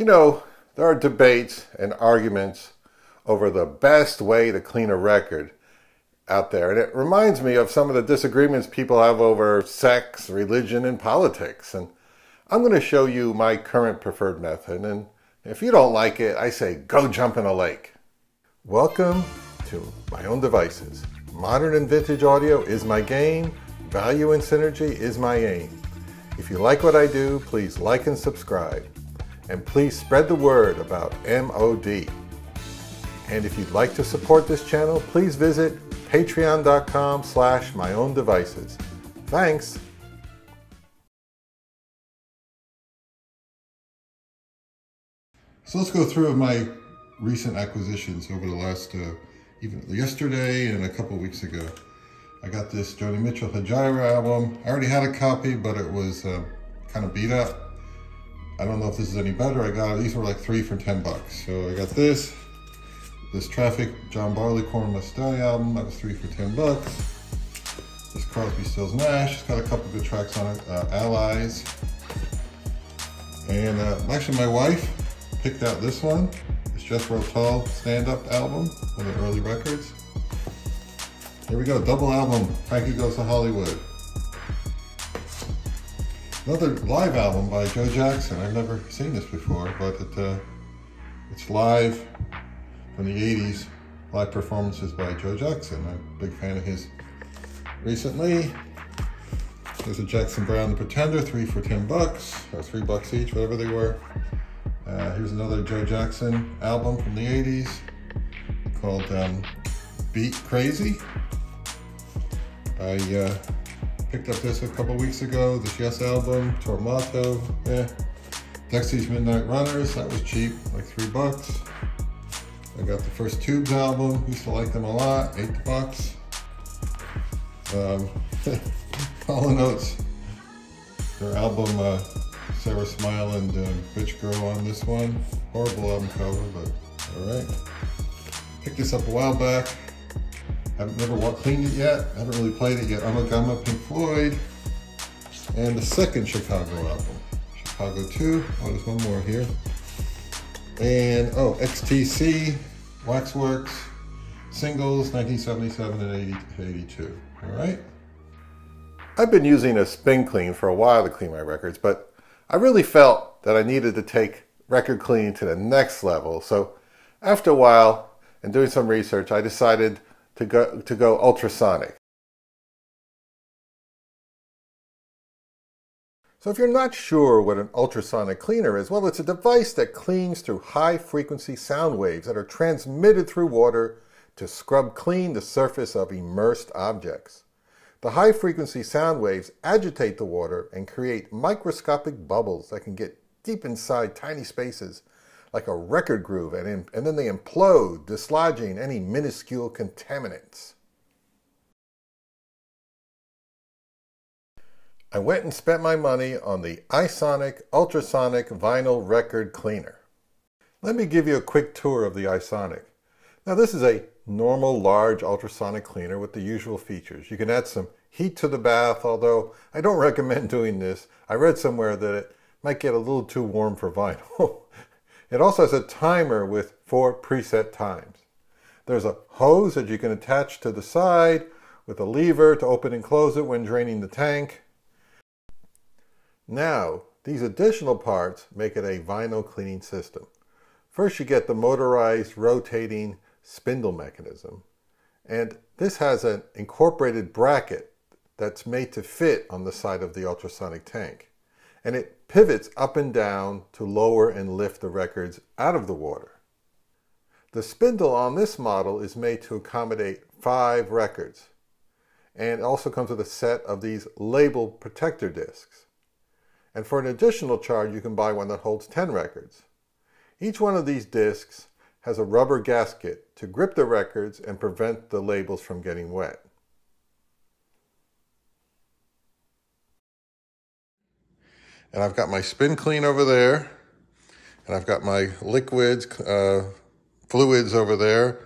You know, there are debates and arguments over the best way to clean a record out there. And it reminds me of some of the disagreements people have over sex, religion, and politics. And I'm going to show you my current preferred method. And if you don't like it, I say go jump in a lake. Welcome to my own devices. Modern and vintage audio is my game. Value and synergy is my aim. If you like what I do, please like and subscribe. And please spread the word about MOD. And if you'd like to support this channel, please visit patreon.com slash my own devices. Thanks. So let's go through my recent acquisitions over the last, uh, even yesterday and a couple weeks ago. I got this Joni Mitchell Hejira album. I already had a copy, but it was uh, kind of beat up. I don't know if this is any better. I got, these were like three for 10 bucks. So I got this, this Traffic John Barleycorn Mustang album. That was three for 10 bucks. This Crosby, Stills, Nash. It's got a couple good tracks on it. Uh, Allies. And uh, actually my wife picked out this one. It's Jethro Tull stand-up album, one of the early records. Here we go, double album, Frankie Goes to Hollywood. Another live album by Joe Jackson. I've never seen this before, but it, uh, it's live from the 80s, live performances by Joe Jackson. I'm a big fan of his recently. There's a Jackson Browne The Pretender, three for 10 bucks, or three bucks each, whatever they were. Uh, here's another Joe Jackson album from the 80s called um, Beat Crazy. I uh, picked up this a couple weeks ago, this Yes album, Tormato, eh. Dexy's Midnight Runners, that was cheap, like three bucks. I got the first Tubes album, used to like them a lot, eight bucks. Um, Hall & Oates, their album, uh, Sara Smile and uh, Bitch Girl on this one. Horrible album cover, but all right. Picked this up a while back. Haven't never cleaned it yet. I haven't really played it yet. Ummagumma, Pink Floyd. And the second Chicago album. Chicago 2. Oh, there's one more here. And, oh, XTC, Waxworks, singles, 1977 and 80, 82. All right. I've been using a spin clean for a while to clean my records, but I really felt that I needed to take record cleaning to the next level. So after a while and doing some research, I decided to go, to go ultrasonic. So if you're not sure what an ultrasonic cleaner is, well, it's a device that cleans through high frequency sound waves that are transmitted through water to scrub clean the surface of immersed objects. The high frequency sound waves agitate the water and create microscopic bubbles that can get deep inside tiny spaces like a record groove, and, in, and then they implode, dislodging any minuscule contaminants. I went and spent my money on the iSonic Ultrasonic Vinyl Record Cleaner. Let me give you a quick tour of the iSonic. Now this is a normal large ultrasonic cleaner with the usual features. You can add some heat to the bath, although I don't recommend doing this. I read somewhere that it might get a little too warm for vinyl. It also has a timer with four preset times. There's a hose that you can attach to the side with a lever to open and close it when draining the tank. Now, these additional parts make it a vinyl cleaning system. First, you get the motorized rotating spindle mechanism. And this has an incorporated bracket that's made to fit on the side of the ultrasonic tank. And it pivots up and down to lower and lift the records out of the water. The spindle on this model is made to accommodate five records and also comes with a set of these label protector discs. And for an additional charge, you can buy one that holds 10 records. Each one of these discs has a rubber gasket to grip the records and prevent the labels from getting wet. And I've got my spin clean over there. And I've got my liquids, uh, fluids over there.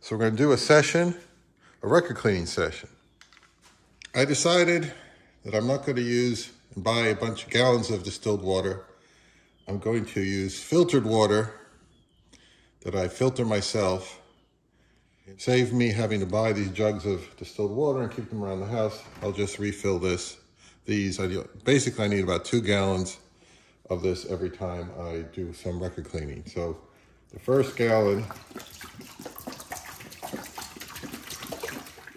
So we're going to do a session, a record cleaning session. I decided that I'm not going to use and buy a bunch of gallons of distilled water. I'm going to use filtered water that I filter myself. Save me having to buy these jugs of distilled water and keep them around the house. I'll just refill this. These, I do, basically I need about two gallons of this every time I do some record cleaning. So the first gallon,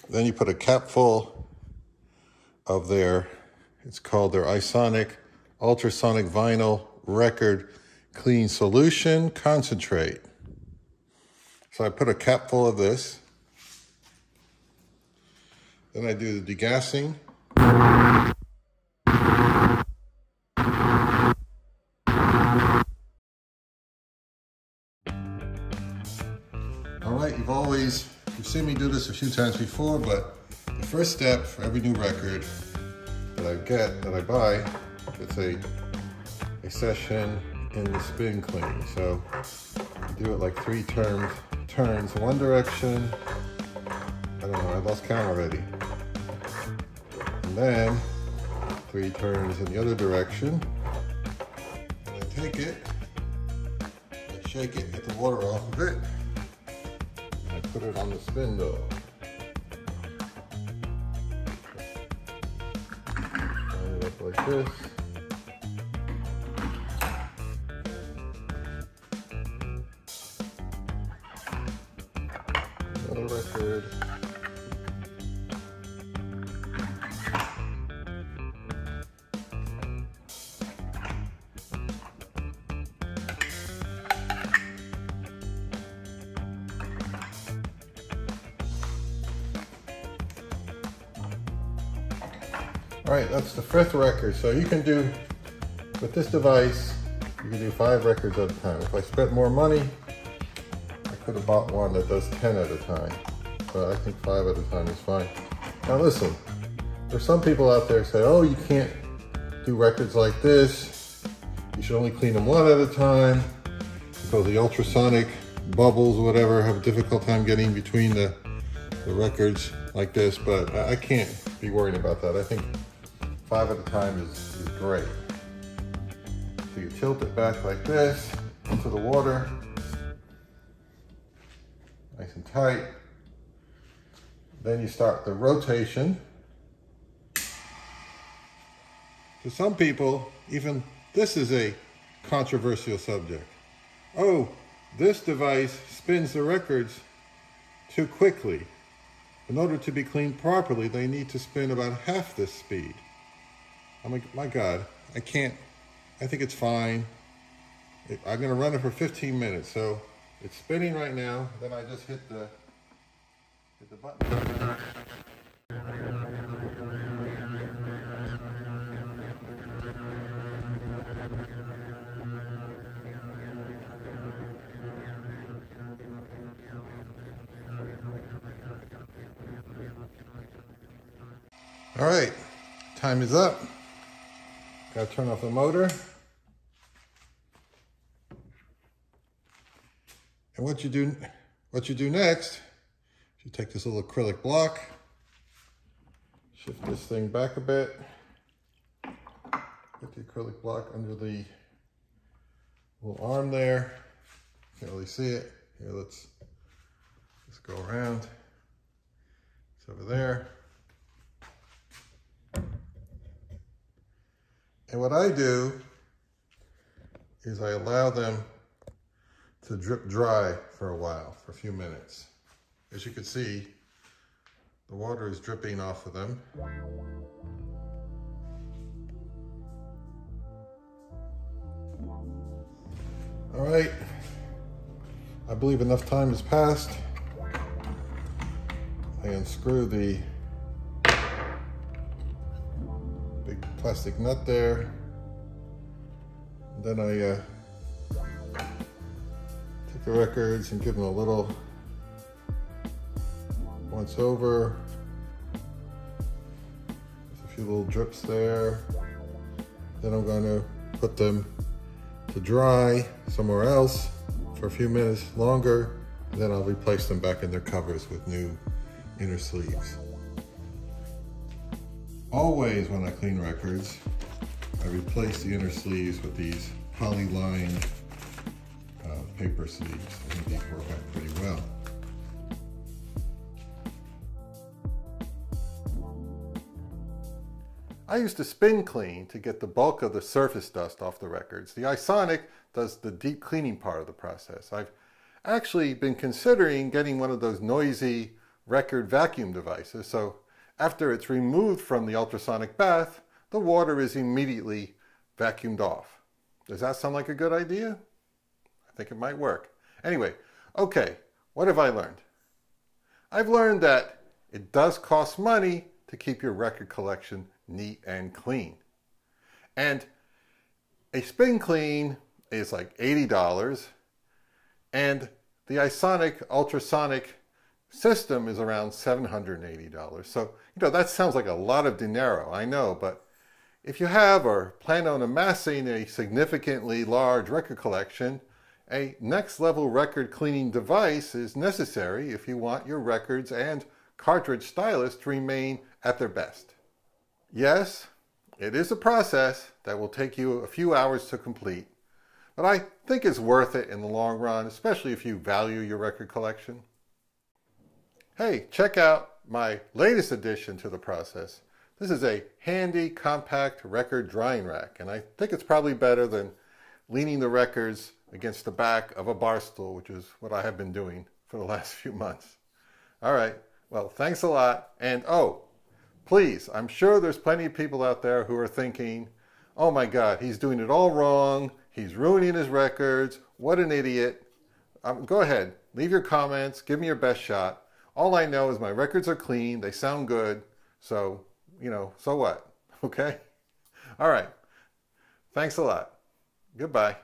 then you put a cap full of their, it's called their Isonic Ultrasonic Vinyl Record Clean Solution Concentrate. So I put a cap full of this. Then I do the degassing. This a few times before, but the first step for every new record that I get, that I buy, it's a, a session in the spin clean. So I do it like three turns, turns one direction. I don't know, I lost count already. And then three turns in the other direction. And I take it, I shake it, get the water off of it. And I put it on the spindle. Up like this. All right, that's the fifth record. So you can do, with this device, you can do five records at a time. If I spent more money, I could have bought one that does 10 at a time. But I think five at a time is fine. Now listen, there's some people out there say, oh, you can't do records like this. You should only clean them one at a time because the ultrasonic bubbles whatever have a difficult time getting between the, the records like this, but I, I can't be worrying about that. I think five at a time is, is great. So you tilt it back like this into the water, nice and tight. Then you start the rotation. To some people, even this is a controversial subject. Oh, this device spins the records too quickly. In order to be cleaned properly, they need to spin about half this speed. I'm like, my God, I can't, I think it's fine. I'm gonna run it for 15 minutes. So it's spinning right now. Then I just hit the, hit the button. All right, time is up. Got to turn off the motor. And what you do, what you do next, you take this little acrylic block, shift this thing back a bit, get the acrylic block under the little arm there. Can't really see it. Here, let's just go around. It's over there. And what I do is I allow them to drip dry for a while, for a few minutes. As you can see, the water is dripping off of them. All right, I believe enough time has passed. I unscrew the big plastic nut there. Then I uh, take the records and give them a little once over. There's a few little drips there. Then I'm going to put them to dry somewhere else for a few minutes longer. Then I'll replace them back in their covers with new inner sleeves. Always when I clean records, I replace the inner sleeves with these poly-lined uh, paper sleeves. I think these work out pretty well. I used to spin clean to get the bulk of the surface dust off the records. The iSonic does the deep cleaning part of the process. I've actually been considering getting one of those noisy record vacuum devices. So after it's removed from the ultrasonic bath, the water is immediately vacuumed off. Does that sound like a good idea? I think it might work. Anyway, okay, what have I learned? I've learned that it does cost money to keep your record collection neat and clean. And a spin clean is like $80 and the iSonic ultrasonic system is around $780. So, you know, that sounds like a lot of dinero, I know, but if you have or plan on amassing a significantly large record collection, a next level record cleaning device is necessary if you want your records and cartridge stylus to remain at their best. Yes, it is a process that will take you a few hours to complete, but I think it's worth it in the long run, especially if you value your record collection. Hey, check out my latest addition to the process. This is a handy, compact record drying rack, and I think it's probably better than leaning the records against the back of a bar stool, which is what I have been doing for the last few months. All right, well, thanks a lot. And oh, Please, I'm sure there's plenty of people out there who are thinking, oh my God, he's doing it all wrong. He's ruining his records. What an idiot. Um, go ahead, leave your comments, give me your best shot. All I know is my records are clean, they sound good. So, you know, so what? Okay? All right. Thanks a lot. Goodbye.